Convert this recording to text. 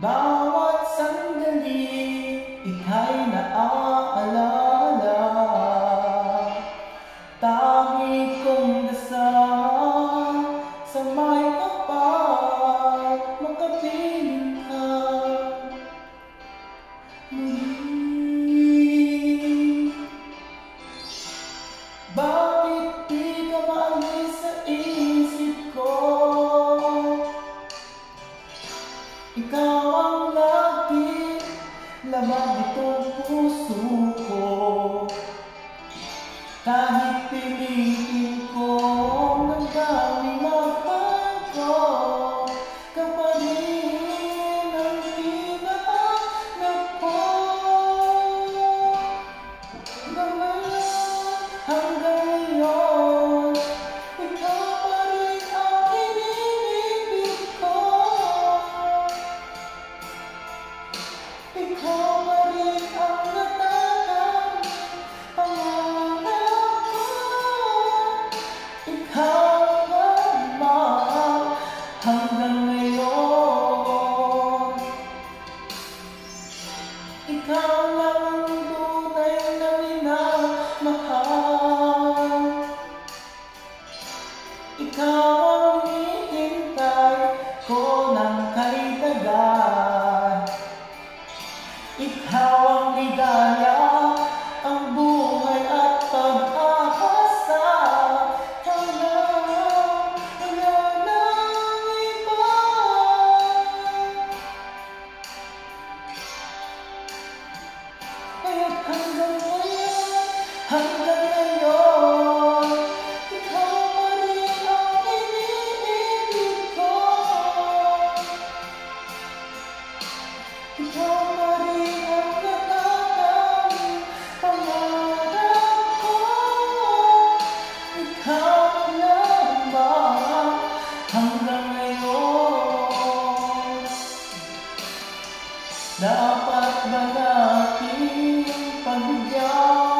Bawat sandali Ika'y naaalala love Dapat ba natin pagbigyan